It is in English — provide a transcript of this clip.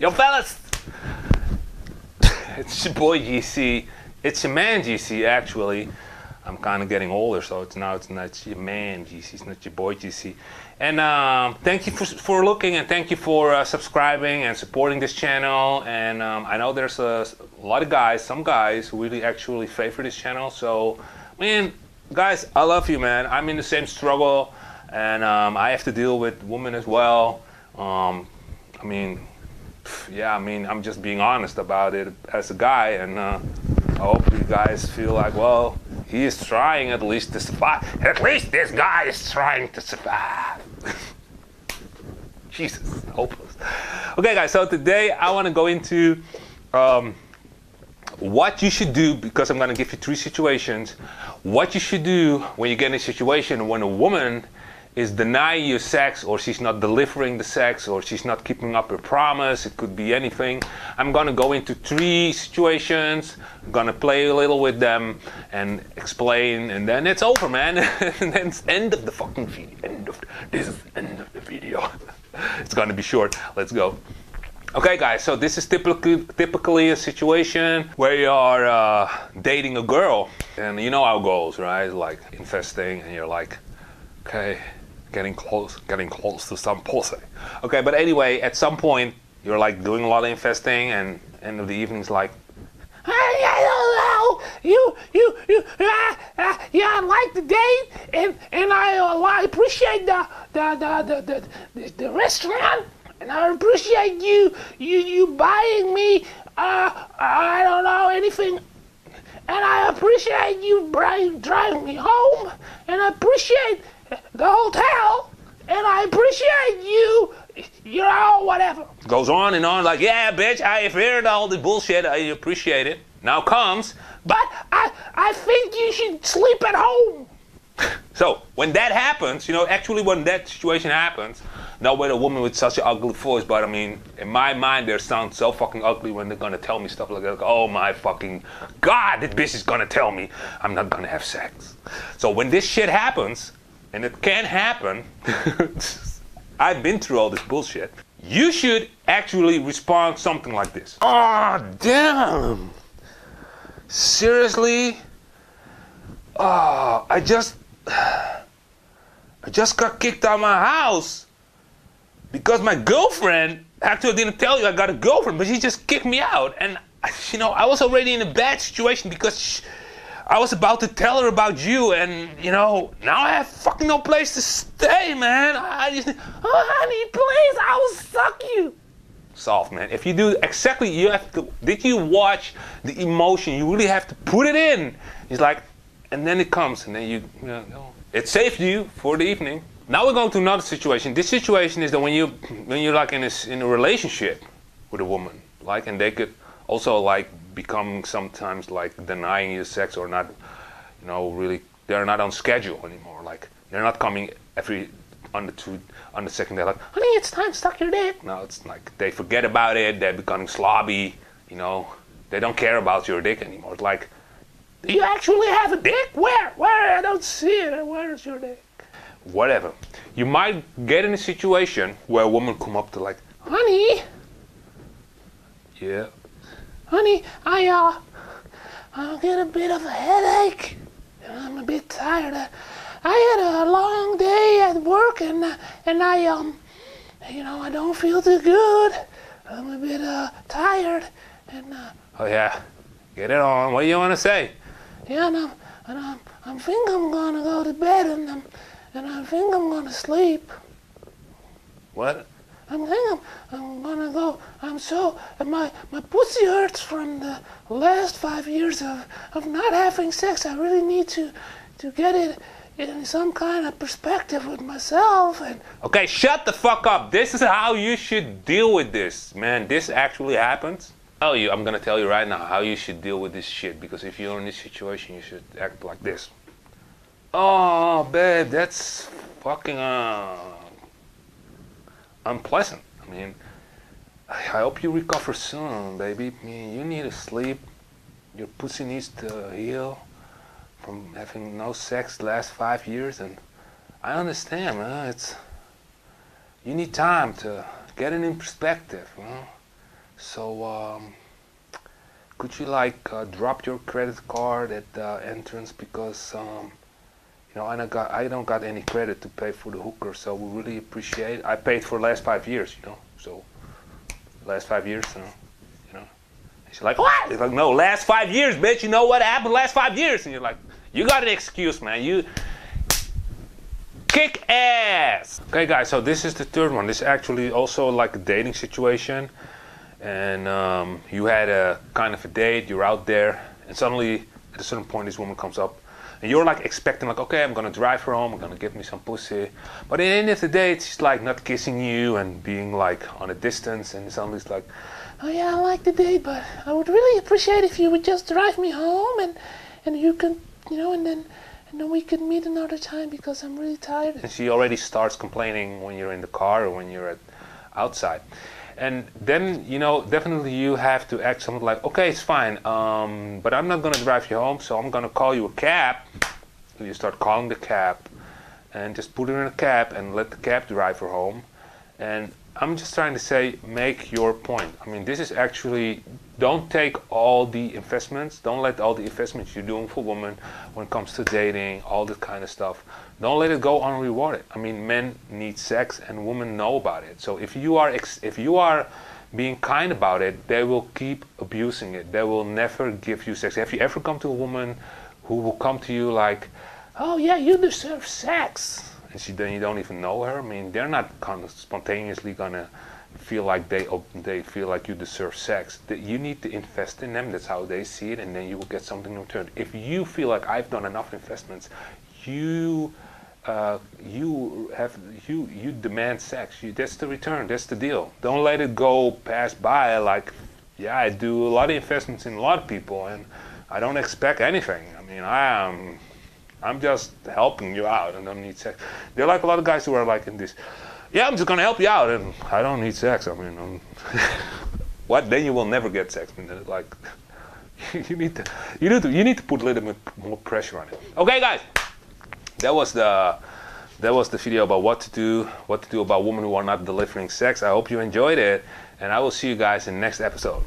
Yo, fellas! it's your boy GC. It's your man GC, actually. I'm kind of getting older, so it's now it's not your man GC, it's not your boy GC. And um, thank you for, for looking, and thank you for uh, subscribing and supporting this channel. And um, I know there's a, a lot of guys, some guys, who really actually favor this channel. So, man, guys, I love you, man. I'm in the same struggle, and um, I have to deal with women as well. Um, I mean, yeah, I mean, I'm just being honest about it as a guy, and uh, I hope you guys feel like, well, he is trying at least to survive. At least this guy is trying to survive. Jesus, hopeless. Okay, guys, so today I want to go into um, what you should do because I'm going to give you three situations. What you should do when you get in a situation when a woman is denying you sex or she's not delivering the sex or she's not keeping up her promise. It could be anything. I'm gonna go into three situations. I'm gonna play a little with them and explain, and then it's over, man. and then it's end of the fucking video. End of this is end of the video. it's gonna be short. Let's go. Okay, guys. So this is typically typically a situation where you are uh, dating a girl, and you know it goes, right? Like investing, and you're like, okay getting close, getting close to some pussy. Okay, but anyway, at some point you're like doing a lot of investing, and end of the evening's like, I, don't know, you, you, you, uh, yeah, I like the date, and and I, uh, I appreciate the the, the the the the restaurant, and I appreciate you you you buying me, uh, I don't know anything. And I appreciate you driving me home, and I appreciate the hotel, and I appreciate you. You know, whatever. Goes on and on, like, yeah, bitch, I've heard all the bullshit. I appreciate it. Now comes, but I, I think you should sleep at home. so when that happens, you know, actually when that situation happens, not with a woman with such an ugly voice, but I mean, in my mind, they sound so fucking ugly when they're gonna tell me stuff like that. Like, oh my fucking god, this bitch is gonna tell me I'm not gonna have sex. So when this shit happens, and it can happen. I've been through all this bullshit. You should actually respond something like this. Oh, damn. Seriously? Oh, I just I just got kicked out of my house because my girlfriend actually didn't tell you I got a girlfriend, but she just kicked me out and you know, I was already in a bad situation because she, I was about to tell her about you, and you know, now I have fucking no place to stay, man. I just, oh, honey, please, I will suck you. Soft, man. If you do exactly, you have to. Did you watch the emotion? You really have to put it in. It's like, and then it comes, and then you, you know, it saved you for the evening. Now we're going to another situation. This situation is that when you, when you're like in a, in a relationship with a woman, like, and they could also like becoming sometimes like denying your sex or not, you know, really they're not on schedule anymore. Like they're not coming every on the two on the second day like, honey, it's time to suck your dick. No, it's like they forget about it. They're becoming slobby. You know, they don't care about your dick anymore. It's like, do you actually have a dick? Where? Where? I don't see it. Where's your dick? Whatever. You might get in a situation where a woman come up to like, honey. Yeah, honey, I, uh, I get a bit of a headache. And I'm a bit tired. I, I had a long day at work and, and I, um, you know, I don't feel too good. I'm a bit, uh, tired. And, uh, oh yeah, get it on. What do you want to say? Yeah, and I'm, and I'm, I think I'm gonna go to bed and, um, and I think I'm gonna sleep. What? I'm thinking I'm, I'm gonna go. I'm so my my pussy hurts from the last five years of, of not having sex. I really need to to get it in some kind of perspective with myself and Okay, shut the fuck up. This is how you should deal with this, man. This actually happens. Oh, you I'm gonna tell you right now how you should deal with this shit because if you're in this situation you should act like this. Oh babe, that's fucking uh unpleasant. I mean, I hope you recover soon, baby. I mean, you need to sleep. Your pussy needs to heal from having no sex the last five years, and I understand, man. It's you need time to get it in perspective. You know? So um, could you like uh, drop your credit card at the entrance because um, you know I don't got I don't got any credit to pay for the hooker, so we really appreciate. I paid for the last five years, you know, so last five years, you know. You know. And she's like, what? It's like, no, last five years, bitch. You know what happened last five years? And you're like, you got an excuse, man. You kick ass. Okay, guys. So this is the third one. This is actually also like a dating situation, and um, you had a kind of a date. You're out there, and suddenly at a certain point, this woman comes up. And you're like expecting, like, okay, I'm gonna drive her home, I'm gonna give me some pussy. But at the end of the day, she's like not kissing you and being like on a distance, and suddenly it's like, oh yeah, I like the date, but I would really appreciate if you would just drive me home and and you can, you know, and then and then we could meet another time because I'm really tired. And she already starts complaining when you're in the car or when you're at outside. And then, you know, definitely you have to act something like, okay, it's fine, um, but I'm not going to drive you home, so I'm going to call you a cab. And you start calling the cab and just put her in a cab and let the cab drive her home. And I'm just trying to say, make your point. I mean, this is actually, don't take all the investments, don't let all the investments you're doing for women when it comes to dating, all this kind of stuff, don't let it go unrewarded. I mean, men need sex and women know about it. So if you are if you are being kind about it, they will keep abusing it. They will never give you sex. Have you ever come to a woman who will come to you like, "Oh yeah, you deserve sex," and she then you don't even know her? I mean, they're not kind of spontaneously gonna feel like they they feel like you deserve sex. That you need to invest in them. That's how they see it, and then you will get something in return. If you feel like I've done enough investments, you uh, you have you you demand sex. You, that's the return. That's the deal. Don't let it go pass by like, yeah, I do a lot of investments in a lot of people, and I don't expect anything. I mean, I am. I'm just helping you out and don't need sex. They're like a lot of guys who are like in this. Yeah, I'm just gonna help you out, and I don't need sex. I mean, I'm um, what? Then you will never get sex. I mean, like you need to, you need to, you need to put a little bit more pressure on it. Okay, guys that was the that was the video about what to do what to do about women who are not delivering sex i hope you enjoyed it and i will see you guys in the next episode